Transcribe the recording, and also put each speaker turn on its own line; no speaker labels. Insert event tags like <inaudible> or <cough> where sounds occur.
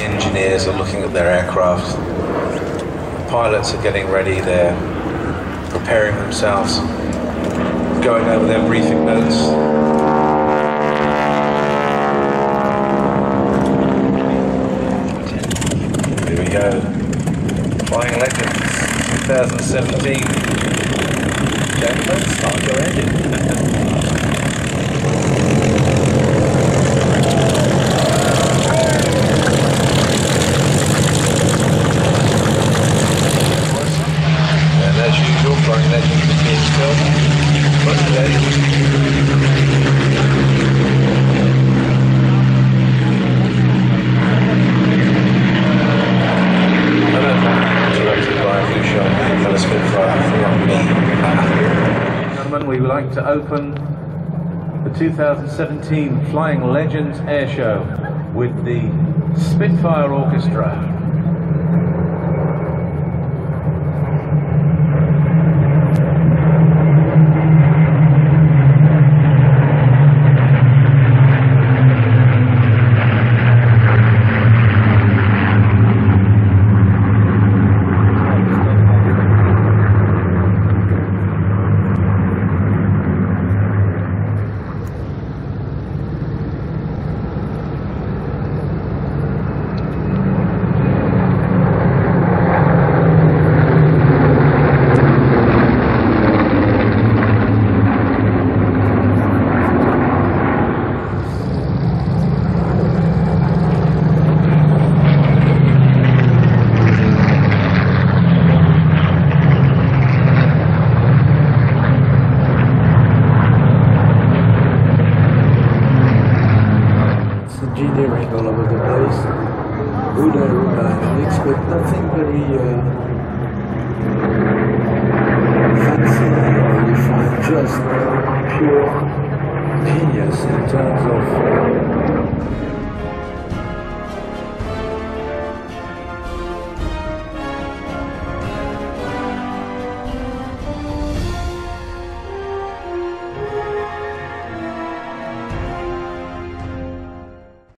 engineers are looking at their aircraft. Pilots are getting ready. They're preparing themselves, going over their briefing notes. Here we go. Flying Legends 2017. Gentlemen, start your engine. <laughs> we would like to open the 2017 Flying Legends Air Show with the Spitfire Orchestra. Buddha uh, relics, nothing very uh, fancy there. You find just pure genius in terms of uh,